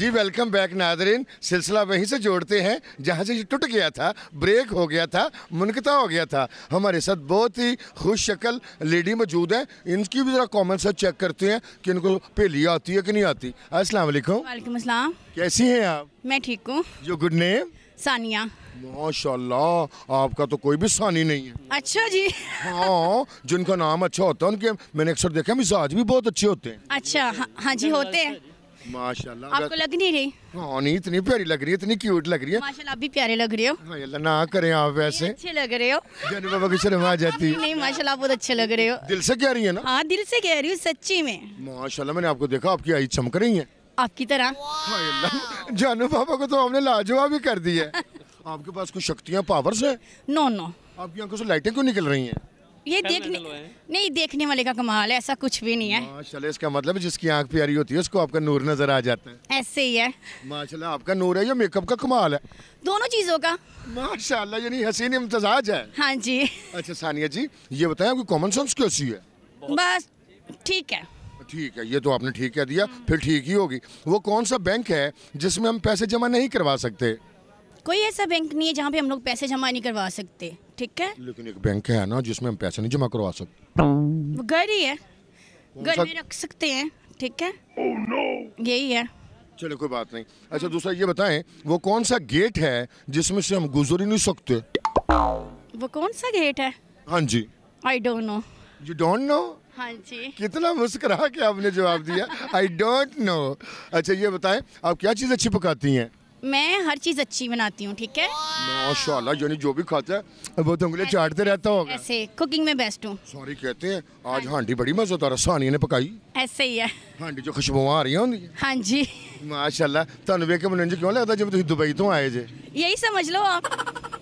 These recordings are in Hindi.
जी वेलकम बैक नादरीन। सिलसिला वहीं से जोड़ते हैं जहाँ से ये टूट गया था ब्रेक हो गया था मुनकता हो गया था। हमारे साथ बहुत ही खुश शक्ल लेडी मौजूद है। इनकी भी ज़रा कॉमन सेंस चेक करते हैं कि इनको पहेली आती है कि नहीं आती। अस्सलाम वालेकुम। वालेकुम अस्सलाम। कैसी हैं आप? मैं ठीक हूँ। जो गुड नेम सानिया। माशाल्लाह आपका तो कोई भी सानी नहीं है। अच्छा जी। हाँ जिनका नाम अच्छा होता है उनके मैंने अक्सर देखा मिजाज भी बहुत अच्छे होते हैं। अच्छा हाँ, हाँ जी होते हैं। माशाल्लाह आपको लग नहीं रही? हाँ नहीं इतनी प्यारी लग रही है इतनी क्यूट लग रही है। माशाल्लाह आप भी प्यारे लग रहे हो। हाँ अल्लाह ना करें आप वैसे। अच्छे लग रहे हो। जाने बाबा की शर्म आ जाती नहीं माशाल्लाह बहुत अच्छे लग रहे हो। दिल से कह रही है ना? हाँ दिल से कह रही हूँ सच्ची में। माशाल्लाह मैंने आपको देखा आपकी आई चमक रही है। आपकी तरह। जानू बाबा को तो हमने लाजवाब ही कर दी है। आपके पास कुछ शक्तियाँ पावर्स है? नो नो आपकी आँखों से लाइटें क्यों निकल रही हैं? ये देखने नहीं देखने वाले का कमाल है ऐसा कुछ भी नहीं है। माशाल्लाह इसका मतलब जिसकी आँख प्यारी होती है उसको आपका नूर नज़र आ जाता है। ऐसे ही है। माशाल्लाह आपका नूर है या मेकअप का कमाल है? दोनों चीज़ों का। माशाल्लाह यानी हसीन इम्तजाज है। हाँ जी। अच्छा सानिया जी ये बताएँ आपकी कॉमन सेंस कैसी है? बस ठीक है। ठीक है ये तो आपने ठीक कह दिया फिर ठीक ही होगी। वो कौन सा बैंक है जिसमें हम पैसे जमा नहीं करवा सकते? कोई ऐसा बैंक नहीं है जहाँ पे हम लोग पैसे जमा नहीं करवा सकते। ठीक है? लेकिन एक बैंक है ना जिसमें हम पैसे नहीं जमा करवा सकते वो घर ही। है घर में रख सकते हैं ठीक है? यही है। चलो कोई बात नहीं। अच्छा दूसरा ये बताएँ वो कौन सा गेट है जिसमें से हम गुजर ही नहीं सकते? वो कौन सा गेट है? हाँ जी। I don't know you don't know हाँ जी। कितना मुस्कुरा के आपने जवाब दिया। आई डोंट नो अच्छा ये बताएँ आप क्या चीज़ अच्छी पकाती हैं? मैं हर चीज़ अच्छी बनाती हूँ ठीक है माशाल्लाह यानी जो भी खाता है वो तो उंगली चाटते रहता होगा ऐसे कुकिंग में बेस्ट हूँ सॉरी कहते हैं आज हांडी बड़ी मजेदार सानिया ने पकाई ऐसे ही है हांडी जो खुशबुआं आ रही हैं हाँ जी माशाल्लाह ਤੁਹਾਨੂੰ ਵੇਖ ਕੇ ਮੈਨੂੰ ਇੰਜ ਕਿਉਂ ਲੱਗਦਾ ਜਿਵੇਂ ਤੁਸੀਂ ਦੁਬਈ ਤੋਂ ਆਏ ਜੇ यही समझ लो आप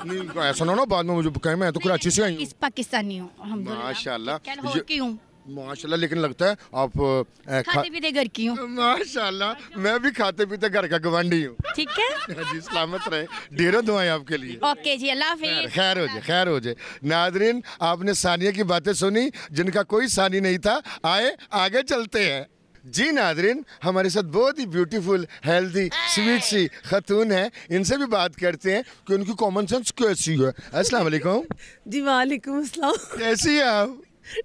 नहीं ऐसा ना हो ना बाद में मुझे कहें मैं तो कराची से आई हूँ इस पाकिस्तानी हूँ अल्हम्दुलिल्लाह। माशाल्लाह। क्या लाहौर ये- की हूँ माशाल्लाह लेकिन लगता है आप खा- खाते पीते घर की हूँ। माशाल्लाह मैं भी खाते पीते घर का गवांडी हूँ। ठीक है। जी सलामत रहे। ढेरों दुआएँ आपके लिए। ओके जी अल्लाह खैर हाफिज। खैर हो जाए खैर हो जाए। नादरीन आपने सानिया की बातें सुनी जिनका कोई सानी नहीं था आए आगे चलते हैं। जी नादरीन हमारे साथ बहुत ही ब्यूटीफुल हेल्दी स्वीट सी खतून है। इनसे भी बात करते हैं कि उनकी कॉमन सेंस कैसी है। अस्सलाम वालेकुम। जी वालेकुम अस्सलाम। कैसी है आप?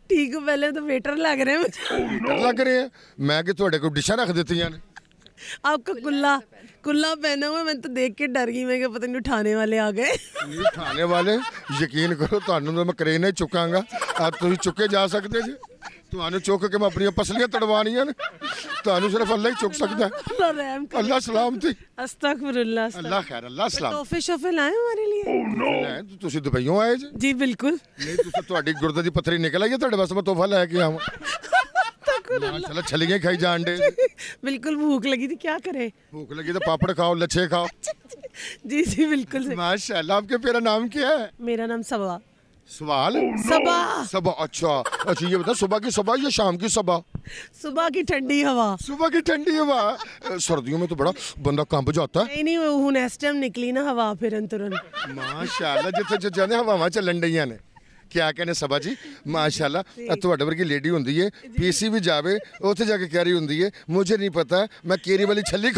ठीक हो पहले तो वेटर लग रहे हैं मुझे डर लग रहे हैं मैं कि ਤੁਹਾਡੇ ਕੋਲ ਡਿਸ਼ਾਂ ਰੱਖ ਦਿੱਤੀਆਂ ਨੇ आपका कुल्ला कुल्ला पहना हुआ है, मैं तो देख के डर गई मैं कि पता नहीं उठाने वाले आ गए ਨਹੀਂ ਉਠਾਣੇ ਵਾਲੇ ਯਕੀਨ ਕਰੋ ਤੁਹਾਨੂੰ ਤਾਂ ਮੈਂ ਕਰੇਨ ਹੀ ਚੁੱਕਾਂਗਾ ਆ ਤੁਸੀਂ ਚੁੱਕੇ ਜਾ ਸਕਦੇ ਜੀ ਤੁਹਾਨੂੰ ਚੁੱਕ ਕੇ ਮੈਂ ਆਪਣੀਆਂ ਪਸਲੀਆਂ ਤੜਵਾਣੀਆਂ ਨੇ ਤੁਹਾਨੂੰ ਸਿਰਫ ਅੱਲਾ ਹੀ ਚੁੱਕ ਸਕਦਾ ਹੈ। अल्लाह रहम कर ਅੱਲਾ ਸਲਾਮਤੀ अस्तगफिरुल्लाह ਅੱਲਾ ਖੈਰ ਅੱਲਾ ਸਲਾਮ तोहफे शोफे लाए हमारे लिए ਲੈ, ਤੁਸੀਂ ਦੁਬਈੋਂ ਆਏ ਜੀ जी बिल्कुल ਨਹੀਂ ਤੁਸੀਂ ਤੁਹਾਡੀ ਗੁਰਦੇ ਦੀ ਪੱਥਰੀ ਨਿਕਲ ਆਈ ਹੈ ਤੁਹਾਡੇ ਵਾਸਤੇ ਮੈਂ ਤੋਹਫਾ ਲੈ ਕੇ ਆਵਾਂ ਮਾਸ਼ਾਅੱਲਾ ਛਲੀਆਂ ਖਾਈ ਜਾਣ ਦੇ बिल्कुल भूख लगी थी क्या करे ਭੁੱਖ ਲੱਗੀ ਤਾਂ ਪਾਪੜ ਖਾਓ ਲੱਛੇ ਖਾਓ जी जी बिल्कुल सही। माशाल्लाह आपके प्यारा नाम क्या है मेरा नाम सबा सवाल? Oh, सबा। सबा अच्छा। अच्छा ये बता सुबह की सबा या शाम की सबा? सुबह की ठंडी हवा। सुबह की ठंडी हवा। सर्दियों में तो बड़ा बंदा कंप जाता है। नहीं नहीं हुन इस टाइम निकली ना हवा फिरन तुरन माशाल्लाह जिथे जजाने हवावां चलन डईयां ने। क्या कहने सभा जी? माशाला ਤੁਹਾਡੇ ਵਰਗੀ ਲੇਡੀ ਹੁੰਦੀ ਏ ਪੀਸੀ ਵੀ ਜਾਵੇ ਉੱਥੇ ਜਾ ਕੇ ਕਹਿ ਰਹੀ ਹੁੰਦੀ ਏ ਮੁਝੇ ਨਹੀਂ ਪਤਾ ਮੈਂ ਕੇਰੀ ਵਾਲੀ ਛੱਲੀ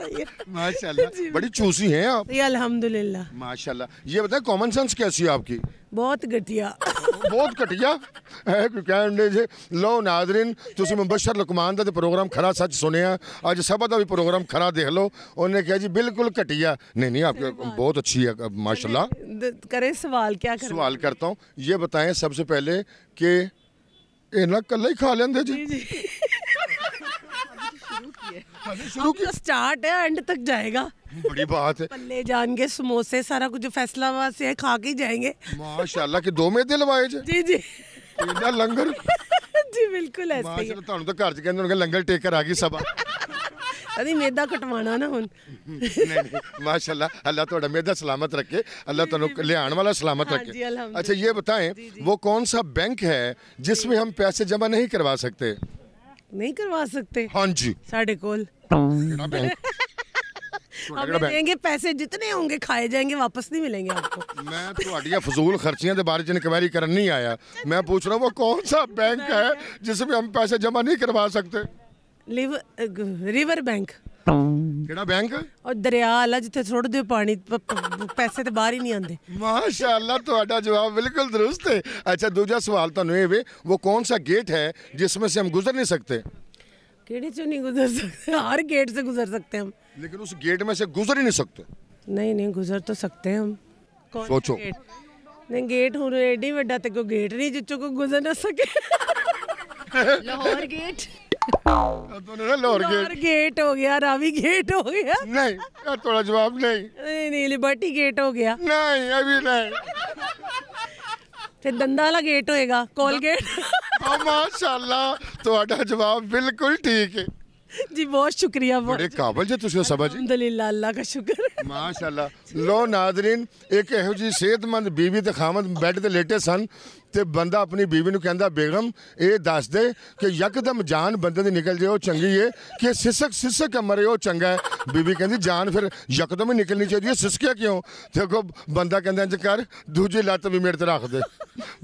सही है माशाल्लाह बड़ी चूसी हैं आप जी अल्हम्दुलिल्लाह माशाल्लाह ये बताएं कॉमन सेंस कैसी है आपकी बहुत घटिया ਬਹੁਤ ਘਟੀਆ ਹੈ ਕੋਈ ਕਹਿਣ ਦੇ ਜੇ ਲੋ ਨਾਜ਼ਰੀਨ ਤੁਸੀਂ ਮੁਬਸ਼ਰ ਲੁਕਮਾਨ ਦਾ ਤੇ ਪ੍ਰੋਗਰਾਮ ਖਰਾ ਸੱਚ ਸੁਣਿਆ ਅੱਜ ਸਭਾ ਦਾ ਵੀ ਪ੍ਰੋਗਰਾਮ ਖਰਾ ਦੇਖ ਲਓ ਉਹਨੇ ਕਿਹਾ ਜੀ ਬਿਲਕੁਲ ਘਟੀਆ नहीं नहीं आपकी बहुत अच्छी है माशाल्लाह द- करे सवाल क्या कर सवाल करता हूँ ये बताएं सबसे पहले कि इन्ना कल्ला ही खा लेंगे जी जी क्योंकि तो स्टार्ट है एंड तक जाएगा। बड़ी बात है। पल्ले जान के समोसे सारा कुछ फैसलाबाद से है खा के जाएँगे। माशाल्लाह के दो मेदे लवाए जी। जी लंगर। ਜੀ ਬਿਲਕੁਲ ਐਸੀ ਹੈ ਤੁਹਾਨੂੰ ਤਾਂ ਘਰ ਚ ਕਹਿੰਦੇ ਹੋਣਗੇ ਲੰਗਰ ਟੇਕਰ ਆ ਗਈ ਸਭਾ ਅਦੀ ਮੇਦਾ ਕਟਵਾਣਾ ਨਾ ਹੁਣ ਨਹੀਂ ਮਾਸ਼ਾਅੱਲਾ ਅੱਲਾ ਤੁਹਾਡਾ ਮੇਦਾ ਸਲਾਮਤ ਰੱਖੇ ਅੱਲਾ ਤੁਹਾਨੂੰ ਲਿਆਣ ਵਾਲਾ ਸਲਾਮਤ ਰੱਖੇ अच्छा ये बताएँ वो कौन सा बैंक है जिसमें हम पैसे जमा नहीं करवा सकते? नहीं करवा सकते हाँ जी साढ़े कोल ਕਿਹੜਾ बैंक ਤੁਹਾਡਾ हमें ਕਿਹੜਾ बैंक देंगे पैसे जितने होंगे खाए जाएंगे वापस नहीं मिलेंगे आपको मैं ਤੁਹਾਡੀਆਂ ਫਜ਼ੂਲ ਖਰਚੀਆਂ ਦੇ ਬਾਰੇ ਚ ਇਨਕੁਆਇਰੀ ਕਰਨ नहीं आया मैं पूछ रहा हूँ वो कौन सा बैंक है जिसमें हम पैसे जमा नहीं करवा सकते लिवर रिवर बैंक ਕਿਹੜਾ ਬੈਂਕ ਔਰ ਦਰਿਆ ਵਾਲਾ ਜਿੱਥੇ ਸੁੱਟ ਦਿਓ ਪਾਣੀ ਪ- ਪ- ਪੈਸੇ ਤੇ ਬਾਹਰ ਹੀ ਨਹੀਂ ਆਉਂਦੇ माशाल्लाह ਤੁਹਾਡਾ ਜਵਾਬ ਬਿਲਕੁਲ दुरुस्त है अच्छा दूसरा सवाल ਤੁਹਾਨੂੰ ਇਹ ਵੇ वो कौन सा गेट है जिसमें से हम गुजर नहीं सकते ਕਿਹੜੇ ਚੋਂ ਨਹੀਂ ਗੁਜ਼ਰ सकते हर गेट से गुजर सकते हम लेकिन उस गेट में से गुजर ही नहीं सकते नहीं नहीं गुजर तो सकते हैं हम कौन सा सोचो। गेट? नहीं गेट ਹੁਣ ਐਡੀ ਵੱਡਾ ਤੇ ਕੋਈ ਗੇਟ ਨਹੀਂ ਜਿੱਚੋਂ ਕੋਈ ਗੁਜ਼ਰ ਨਾ ਸਕੇ लाहौर गेट ਤੁਹਾਨੂੰ ਨਾ ਲੋਰ ਲੋਰ ਗੇਟ ਹੋ ਗਿਆ ਰਾਵੀ ਗੇਟ ਹੋ ਗਿਆ। ਨਹੀਂ ਇਹ ਤੁਹਾਡਾ ਜਵਾਬ ਨਹੀਂ। ਨਹੀਂ ਨਹੀਂ ਲਿਬਰਟੀ ਗੇਟ ਹੋ ਗਿਆ। ਨਹੀਂ ਇਹ ਵੀ ਨਹੀਂ। ਫਿਰ ਦੰਦਾਂ ਵਾਲਾ ਗੇਟ ਹੋਏਗਾ ਕੋਲਗੇਟ ਆ ਮਾਸ਼ਾਅੱਲਾ ਤੁਹਾਡਾ ਜਵਾਬ ਬਿਲਕੁਲ ਠੀਕ ਹੈ। ਜੀ ਬਹੁਤ ਸ਼ੁਕਰੀਆ ਬਹੁਤ ਬੜੇ ਕਾਬਲ ਜੇ ਤੁਸੀਂ ਸਮਝ ਅਲਹਮਦੁਲਿਲਾ ਅੱਲਾ ਦਾ ਸ਼ੁਕਰ। ਮਾਸ਼ਾਅੱਲਾ। ਲੋ ਨਾਜ਼ਰੀਨ ਇੱਕ ਇਹੋ ਜੀ ਸਿਹਤਮੰਦ ਬੀਬੀ ਤੇ ਖਾਮਦ ਬੈੱਡ ਤੇ ਲੇਟੇ ਸਨ। ਤੇ ਬੰਦਾ ਆਪਣੀ ਬੀਵੀ ਨੂੰ ਕਹਿੰਦਾ ਬੇਗਮ ਇਹ ਦੱਸ ਦੇ ਕਿ ਯਕਦਮ ਜਾਨ ਬੰਦੇ ਦੀ ਨਿਕਲ ਜੇ ਉਹ ਚੰਗੀ ਏ ਕਿ ਸਿਸਕ ਸਿਸਕ ਕੇ ਮਰੇ ਉਹ ਚੰਗਾ ਹੈ ਬੀਬੀ ਕਹਿੰਦੀ ਜਾਨ ਫਿਰ ਯਕਦਮ ਹੀ ਨਿਕਲਣੀ ਚਾਹੀਦੀ ਹੈ ਸਿਸਕਿਆ ਕਿਉਂ ਦੇਖੋ ਬੰਦਾ ਕਹਿੰਦਾ ਇੰਜ ਕਰ ਦੂਜੀ ਲੱਤ ਵੀ ਮੇਰੇ ਤੇ ਰੱਖ ਦੇ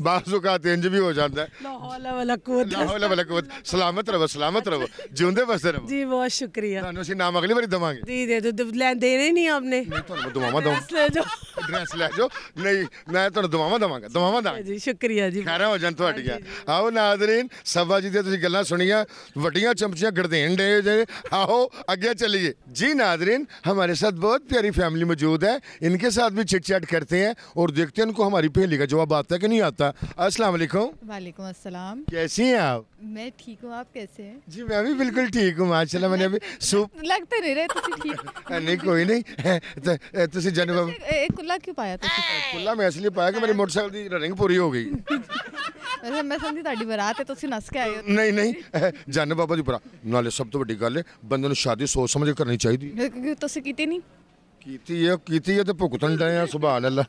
ਬਾਜ਼ੂਕਾ ਤੇ ਇੰਜ ਵੀ ਹੋ ਜਾਂਦਾ ਹੈ ਲਾ ਹੌਲਾ ਵਲਾ ਕੁਵਤ ਲਾ ਹੌਲਾ ਵਲਾ ਕੁਵਤ ਸਲਾਮਤ ਰਹੋ ਸਲਾਮਤ ਰਹੋ ਜਿਉਂਦੇ ਵਸਦੇ ਰਹੋ ਜੀ ਬਹੁਤ ਸ਼ੁਕਰੀਆ ਤੁਹਾਨੂੰ ਅਸੀਂ ਨਾਮ ਅਗਲੀ ਵਾਰੀ ਦਵਾਂਗੇ ਜੀ ਦੇ ਦੋ ਲੈ ਦੇਣੇ ਹੀ ਨਹੀਂ ਆਪਨੇ ਨਹੀਂ ਤੁਹਾਨੂੰ ਦਵਾਵਾਂ ਦਵਾਂ ਬਸ ਲੈ ਜਾਓ ਐਡਰੈਸ ਲੈ ਜਾਓ ਨਹੀਂ ਮੈਂ ਤੁਹਾਨੂੰ ਦਵਾਵਾਂ ਦਵਾਂਗਾ ਦਵਾਵਾਂ ਦਾਂ ਜੀ ਸ਼ੁਕਰੀਆ ਜੀ ਖੈਰਾਂ ਹੋ ਜਾਣ ਤੁਹਾਡੀਆਂ ਆਓ ਨਾਜ਼ਰੀਨ ਸਭਾ ਜੀ ਦੀਆਂ ਤੁਸੀਂ ਗੱਲਾਂ ਸੁਣੀਆਂ ਵੱਡੀਆਂ ਚਮਚੀਆਂ ਗੜਦੇਣ ਡੇ ਜੇ आओ आगे चलिए जी नाजरीन हमारे साथ बहुत प्यारी फैमिली मौजूद है इनके साथ भी चिट चैट करते हैं और देखते हैं इनको हमारी पहेली का जवाब आता है कि नहीं आता अस्सलाम वालेकुम वालेकुम अस्सलाम कैसी हैं आप मैं ठीक हूँ आप कैसे हैं जी मैं भी बिल्कुल ठीक हूँ माशाल्लाह मैंने अभी सूप लगते नहीं रहे ਤੁਸੀਂ ਠੀਕ नहीं कोई नहीं ਤੇ ਤੁਸੀਂ ਜਨਮ ਇਹ ਕੁੱਲਾ ਕਿਉਂ ਪਾਇਆ ਤੁਸੀਂ ਕੁੱਲਾ ਮੈਂ ਇਸ ਲਈ ਪਾਇਆ ਕਿ ਮੇਰੇ ਮੋਟਰਸਾਈਕਲ ਦੀ ਰਨਿੰਗ ਪੂਰੀ ਹੋ ਗਈ ਵੈਸੇ ਮੈਂ ਸਮਝੀ ਤੁਹਾਡੀ ਬਰਾਤ ਹੈ ਤੁਸੀਂ ਨਸ ਕੇ ਆਏ ਹੋ। ਨਹੀਂ ਨਹੀਂ ਇਹ ਜਨ ਬਾਬਾ ਦੀ ਭਰਾ ਨਾਲੇ ਸਭ ਤੋਂ ਵੱਡੀ ਗੱਲ ਹੈ ਬੰਦੇ ਨੂੰ ਸ਼ਾਦੀ ਸੋਚ ਸਮਝ ਕੇ ਕਰਨੀ ਚਾਹੀਦੀ ਹੈ। ਕਿਉਂਕਿ ਤੁਸੀਂ ਕੀਤੀ ਨਹੀਂ। ਕੀਤੀ ਹੈ ਕੀਤੀ ਹੈ ਤੇ ਭੁਗਤਣ ਡਏ ਆ ਸੁਭਾਨ ਅੱਲਾ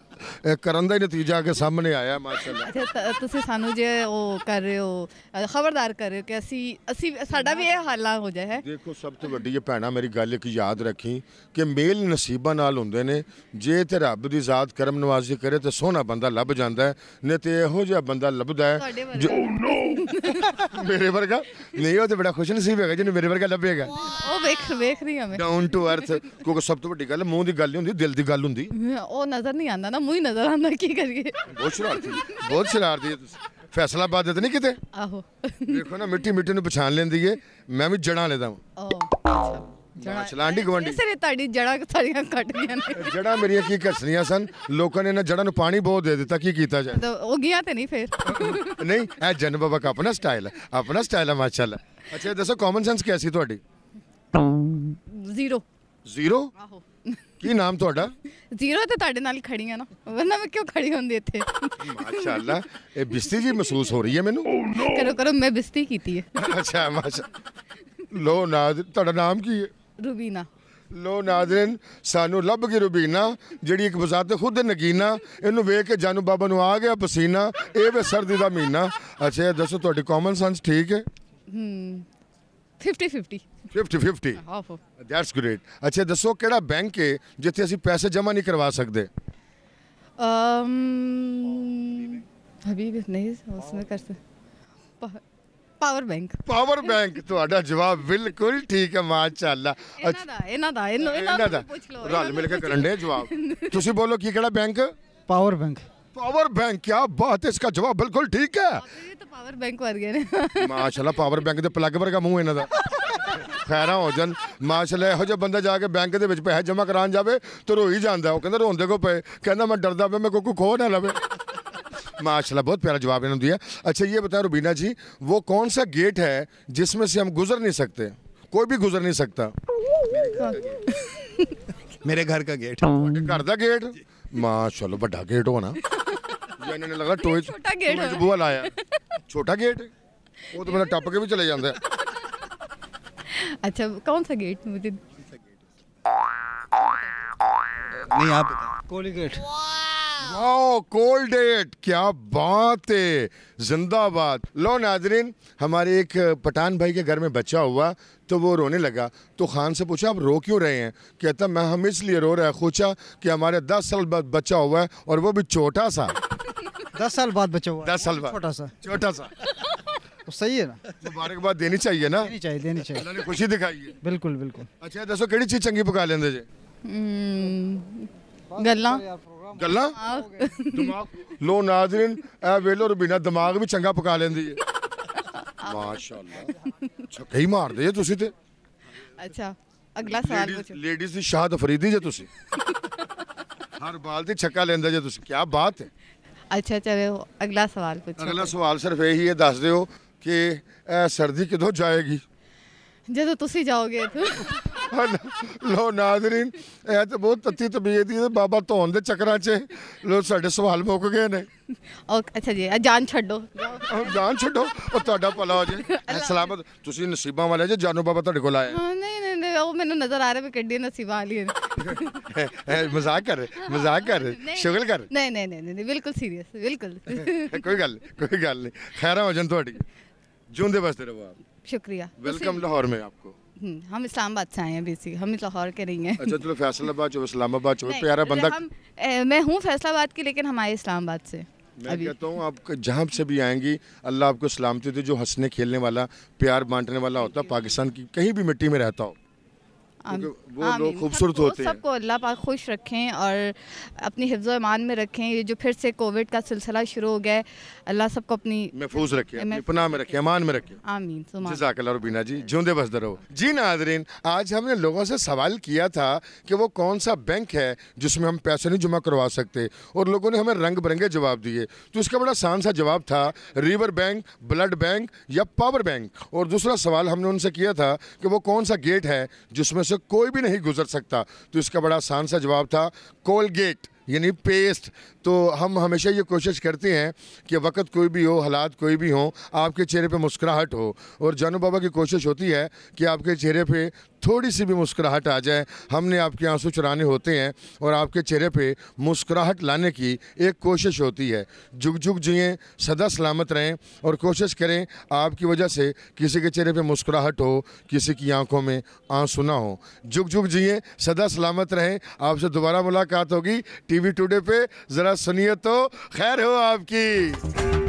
ਇਹ ਕਰਨ ਦਾ ਹੀ ਨਤੀਜਾ ਕੇ ਸਾਹਮਣੇ ਆਇਆ ਮਾਸ਼ਾਅੱਲਾ ਅੱਛਾ ਤ- ਤੁਸੀਂ ਸਾਨੂੰ ਜੇ ਉਹ ਕਰ ਰਹੇ ਹੋ ਅ, ਖਬਰਦਾਰ ਕਰ ਰਹੇ ਹੋ ਕਿ ਅਸੀਂ ਅਸੀਂ ਸਾਡਾ ਵੀ ਇਹ ਹਾਲਾ ਹੋ ਜਾਏ ਹੈ ਦੇਖੋ ਸਭ ਤੋਂ ਵੱਡੀ ਇਹ ਭੈਣਾ ਮੇਰੀ ਗੱਲ ਇੱਕ ਯਾਦ ਰੱਖੀ ਕਿ ਮੇਲ ਨਸੀਬਾਂ ਨਾਲ ਹੁੰਦੇ ਨੇ ਜੇ ਤੇ ਰੱਬ ਦੀ ਜ਼ਾਤ ਕਰਮ ਨਵਾਜ਼ੀ ਕਰੇ ਤੇ ਸੋਹਣਾ ਬੰਦਾ ਲੱਭ ਜਾਂਦਾ ਹੈ ਨਹੀਂ ਤੇ ਇਹੋ ਜਿਹਾ ਬੰਦਾ ਲੱਭਦਾ ਹੈ ਤੁਹਾਡੇ ਵਰਗਾ। ਜੋ- ਮੇਰੇ ਵਰਗਾ ਨਹੀਂ ਉਹ ਤੇ ਬੜਾ ਖੁਸ਼ ਨਸੀਬ ਹੈਗਾ ਜਿਹਨੂੰ ਮੇਰੇ ਵਰਗਾ ਲੱਭੇਗਾ ਉਹ ਵੇਖ ਵੇਖ ਰਹੀ ਹਾਂ ਮੈਂ ਡਾਊਨ ਟੂ ਅਰਥ ਕਿਉਂਕਿ ਸਭ ਤੋਂ ਵੱਡੀ ਗੱਲ ਮੂੰਹ ਦੀ ਗੱਲ ਨਹੀਂ ਹੁੰਦੀ ਦਿਲ ਦੀ ਗੱਲ ਹੁੰਦੀ। ਉਹ ਨਜ਼ਰ ਨਹੀਂ ਆਉਂਦਾ ਨਾ ਮੂੰਹ ਹੀ ਨਜ਼ਰ ਆਉਂਦਾ ਕੀ ਕਰੀਏ? ਬਹੁਤ ਸ਼ਰਾਰਤੀ ਬਹੁਤ ਸ਼ਰਾਰਤੀ ਹੈ ਤੁਸੀਂ। ਫੈਸਲਾਬਾਦ ਤੇ ਨਹੀਂ ਕਿਤੇ? ਆਹੋ। ਦੇਖੋ ਨਾ ਮਿੱਟੀ ਮਿੱਟੀ ਨੂੰ ਪਛਾਣ ਲੈਂਦੀ ਏ ਮੈਂ ਵੀ ਜੜਾਂ ਲੈਦਾ ਹਾਂ ਆਂਢੀ ਗੁਆਂਢੀ। ਇਸੇ ਲਈ ਤੁਹਾਡੀ ਜੜਾਂ ਸਾਰੀਆਂ ਕੱਟ ਗਈਆਂ ਨੇ। ਜੜਾਂ ਮੇਰੀਆਂ ਕੀ ਘਸਣੀਆਂ ਸਨ? ਲੋਕਾਂ ਨੇ ਇਹਨਾਂ ਜੜਾਂ ਨੂੰ ਪਾਣੀ ਬਹੁਤ ਦੇ ਦਿੱਤਾ ਕੀ ਕੀਤਾ ਜਾਏ? ਉਹ ਗਿਆ ਤੇ ਨਹੀਂ ਫਿਰ? ਨਹੀਂ ਇਹ ਜਨ ਬਾਬਾ ਦਾ ਆਪਣਾ ਸਟਾਈਲ ਹੈ ਆਪਣਾ ਸਟਾਈਲ ਹੈ ਮਾਸ਼ਾਅੱਲਾ। ਅੱਛਾ ਦੱਸੋ ਕਾਮਨ ਸੈਂਸ ਕੈਸੀ ਤੁਹਾਡੀ? ਜ਼ੀਰੋ। ਜ਼ੀਰੋ? ਆਹੋ। ਕੀ ਨਾਮ ਤੁਹਾਡਾ? ਜ਼ੀਰੋ ਤੇ ਤੁਹਾਡੇ ਨਾਲ ਹੀ ਖੜੀ ਆ ਨਾ। ਵਰਨਾ ਮੈਂ ਕਿਉਂ ਖੜੀ ਹੁੰਦੀ ਇੱਥੇ? ਮਾਸ਼ਾਅੱਲਾ ਇਹ ਬਿਸਤੀ ਜੀ ਮਹਿਸੂਸ ਹੋ ਰਹੀ ਹੈ ਮੈਨੂੰ? ਕਰੋ ਕਰੋ ਮੈਂ ਬਿਸਤੀ ਕੀਤੀ ਹੈ। ਅੱਛਾ ਮਾਸ਼ਾ ਲੋ ਨਾਦ ਤੁਹਾਡਾ ਨਾਮ ਕੀ ਹੈ? ਰੂਬੀਨਾ। ਲੋ ਨਾਜ਼ਰੀਨ ਸਾਨੂੰ ਲੱਭ ਗਈ ਰੁਬੀਨਾ ਜਿਹੜੀ ਇੱਕ ਬਜ਼ਾਤ ਖੁਦ ਨਗੀਨਾ ਇਹਨੂੰ ਵੇਖ ਕੇ ਜਾਨੂ ਬਾਬਾ ਨੂੰ ਆ ਗਿਆ ਪਸੀਨਾ ਇਹ ਵੇ ਸਰਦੀ ਦਾ ਮਹੀਨਾ। ਅੱਛਾ ਦੱਸੋ ਤੁਹਾਡੀ ਕਾਮਨ ਸੈਂਸ ਠੀਕ ਹੈ? ਹਮ 50 50 50 50 ਆਹੋ ਦੈਟਸ ਗ੍ਰੇਟ ਅੱਛਾ ਦੱਸੋ ਕਿਹੜਾ ਬੈਂਕ ਹੈ ਜਿੱਥੇ ਅਸੀਂ ਪੈਸੇ ਜਮ੍ਹਾਂ ਨਹੀਂ ਕਰਵਾ ਸਕਦੇ ਅਮ ਅਭੀ ਨਹੀਂ ਉਸਨੇ ਕਰ ਸਕਦੇ ਪਾਵਰ ਬੈਂਕ ਪਾਵਰ ਬੈਂਕ ਤੁਹਾਡਾ ਜਵਾਬ ਬਿਲਕੁਲ ਠੀਕ ਹੈ ਮਾਸ਼ਾਅੱਲਾ ਇਹਨਾਂ ਦਾ ਇਹਨਾਂ ਦਾ ਇਹਨਾਂ ਦਾ ਰਲ ਮਿਲ ਕੇ ਕਰਨ ਦੇ ਜਵਾਬ ਤੁਸੀਂ ਬੋਲੋ ਕੀ ਕਿਹੜਾ bank power bank power bank क्या बात है? इसका जवाब बिल्कुल ठीक है। हाँ, तो, तो पावर बैंक वर्गे माशाल्लाह पावर बैंक ਦੇ ਪਲੱਗ ਵਰਗਾ ਮੂੰਹ ਇਹਨਾਂ ਦਾ ਖੈਰਾ ਹੋ ਜਨ ਮਾਸ਼ਾਅੱਲਾ ਇਹੋ ਜਿਹਾ ਬੰਦਾ ਜਾ ਕੇ ਬੈਂਕ ਦੇ ਵਿੱਚ ਪੈਸੇ ਜਮ੍ਹਾਂ ਕਰਾਉਣ ਜਾਵੇ ਤੇ ਰੋਈ ਜਾਂਦਾ ਉਹ ਕਹਿੰਦਾ ਰੋਂਦੇ ਕੋ ਪਏ ਕਹਿੰਦਾ ਮੈਂ ਡਰਦਾ ਪਿਆ ਮੈਂ ਕੋਈ ਖੋ ਨਾ ਲਵੇ बहुत प्यारा जवाब इन्होंने दिया। अच्छा ये बताया रुबीना जी वो कौन सा गेट है जिसमें से हम गुजर नहीं सकते? कोई भी गुजर नहीं सकता। मेरे घर का गेट। घर का गेट? हाँ। माशाल्लाह बड़ा गेट होना। इन्होंने लगा टोए छोटा गेट है बुआ लाया। छोटा गेट वो तो मेरा मतलब टप के भी चले जाता है अच्छा कौन सा गेट मुझे नहीं आप कोली गेट हाउ कोल्ड डेट क्या बात है। जिंदाबाद। लो नाजरीन हमारे एक पठान भाई के घर में बच्चा हुआ तो वो रोने लगा। तो खान से पूछा आप रो क्यों रहे हैं? कहता मैं हम इसलिए रो रहा हैं। खोचा कि हमारे दस साल बाद बच्चा हुआ है और वो भी छोटा सा। दस साल बाद बच्चा हुआ दस साल बाद। छोटा सा। छोटा सा। तो सही है ना? मुबारकबाद देनी चाहिए ना? देनी चाहिए देनी चाहिए। ने खुशी दिखाई है। बिल्कुल बिल्कुल। अच्छा दसो केड़ी चीज़ चंगी पका लेंगे जे? हम्म, ਗੱਲਾਂ ਗੱਲਾਂ? ਦਿਮਾਗ। ਲੋ ਨਾਜ਼ਰੀਨ ਇਹ ਵੇਲੋ ਰਬੀਨਾ ਦਿਮਾਗ ਵੀ ਚੰਗਾ ਪਕਾ ਲੈਂਦੀ ਹੈ ਮਾਸ਼ਾਅੱਲਾ। ਛੱਕੇ ਹੀ ਮਾਰਦੇ ਜੇ ਤੁਸੀਂ ਤੇ। ਅੱਛਾ ਅਗਲਾ ਸਵਾਲ ਪੁੱਛੋ। ਲੇਡੀਜ਼ ਦੀ ਸ਼ਾਹਦ ਅਫਰੀਦੀ ਜੇ ਤੁਸੀਂ। ਹਰ ਬਾਲ ਤੇ ਛੱਕਾ ਲੈਂਦੇ ਜੇ ਤੁਸੀਂ। ਕੀ ਬਾਤ ਹੈ ਅੱਛਾ ਚਲੋ ਅਗਲਾ ਸਵਾਲ ਪੁੱਛੋ। ਅਗਲਾ ਸਵਾਲ ਸਿਰਫ ਇਹੀ ਹੈ ਦੱਸ ਦਿਓ ਕਿ ਇਹ ਸਰਦੀ ਕਦੋਂ ਜਾਏਗੀ? ਜਦੋਂ ਤੁਸੀਂ ਜਾਓਗੇ ਤਾਂ ਲੋ ਨਾਜ਼ਰੀਨ ਇਹ ਤਾਂ ਬਹੁਤ ਤੱਤੀ ਤਬੀਅਤ ਦੀ ਹੈ। ਬਾਬਾ ਧੌਣ ਦੇ ਚੱਕਰਾਂ 'ਚ ਲੋ ਸਾਡੇ ਸਵਾਲ ਮੁੱਕ ਗਏ ਨੇ। ਓ ਅੱਛਾ ਜੀ ਆ ਜਾਨ ਛੱਡੋ। ਆਹ, ਜਾਨ ਛੱਡੋ ਉਹ ਤੁਹਾਡਾ ਭਲਾ ਹੋ ਜੇ ਤੁਸੀਂ ਨਸੀਬਾਂ ਵਾਲੇ ਜੇ ਜਾਨੂ ਬਾਬਾ ਤੁਹਾਡੇ ਕੋਲ ਆਇਆ। ਨਹੀਂ ਨਹੀਂ ਨਹੀਂ ਉਹ ਮੈਨੂੰ ਨਜ਼ਰ ਆ ਰਿਹਾ ਵੀ ਕਿੱਡੀ ਨਸੀਬਾਂ ਵਾਲੀ ਹੈ ਮਜ਼ਾਕ ਕਰ ਰਹੇ ਮਜ਼ਾਕ ਕਰ ਰਹੇ ਸ਼ੁਗਲ ਕਰ। ਨਹੀਂ ਨਹੀਂ ਨਹੀਂ ਨਹੀਂ ਬਿਲਕੁਲ ਸੀਰੀਅਸ ਬਿਲਕੁਲ। ਕੋਈ ਗੱਲ ਕੋਈ ਗੱਲ ਨਹੀਂ। ਖੈਰਾਂ ਹੋ ਜਾਣ ਤੁਹਾਡੀ ਜਿਉਂਦੇ ਵਸਦੇ ਰਹੋ ਸ਼ੁਕਰੀਆ। ਵੈਲਕਮ ਲਾਹੌਰ ਮੇਂ ਆਪਕੋ। हम इस्लामाबाद से आए हैं बेसिक हम लाहौर के नहीं हैं। अच्छा चलो फैसलाबाद जो इस्लामाबाद जो प्यारा बंदा हम ए, मैं हूँ फैसलाबाद की लेकिन हम आए इस्लामाबाद से मैं अभी। कहता हूँ आप जहाँ से भी आएँगी अल्लाह आपको सलामती दे जो हंसने खेलने वाला प्यार बांटने वाला होता है पाकिस्तान की कहीं भी मिट्टी में रहता हो। वो लोग खूबसूरत होते हैं। सबको अल्लाह पाक खुश रखें और अपनी हिफ्ज़ ईमान में रखें। ये जो फिर से कोविड का सिलसिला शुरू हो गया है अल्लाह सबको अपनी महफूज रखे अपनी पनाह में रखे अमान में रखे। आमीन सुमा जजाकल्ला रुबीना जी जिंदे बसते रहो। जी नाजरीन आज हमने लोगों से सवाल किया था कि वो कौन सा बैंक है जिसमें हम पैसे नहीं जमा करवा सकते? और लोगों ने हमें रंग बिरंगे जवाब दिए। तो इसका बड़ा आसान सा जवाब था रिवर बैंक ब्लड बैंक या पावर बैंक। और दूसरा सवाल हमने उनसे किया था कि वो कौन सा गेट है जिसमें से कोई भी नहीं गुजर सकता। तो इसका बड़ा आसान सा जवाब था कोलगेट। यानी पेस्ट तो हम हमेशा ये कोशिश करते हैं कि वक्त कोई भी हो, हालात कोई भी हो, आपके चेहरे पे मुस्कुराहट हो। और जानू बाबा की कोशिश होती है कि आपके चेहरे पे थोड़ी सी भी मुस्कुराहट आ जाए। हमने आपके आँसू चुराने होते हैं और आपके चेहरे पे मुस्कुराहट लाने की एक कोशिश होती है। जुग जुग जिए, सदा सलामत रहें और कोशिश करें आपकी वजह से किसी के चेहरे पे मुस्कुराहट हो, किसी की आँखों में आँसू ना हो। जुग जुग जिए, सदा सलामत रहें। आपसे दोबारा मुलाकात होगी। टीवी टुडे पे ज़रा सुनिए तो। खैर हो आपकी।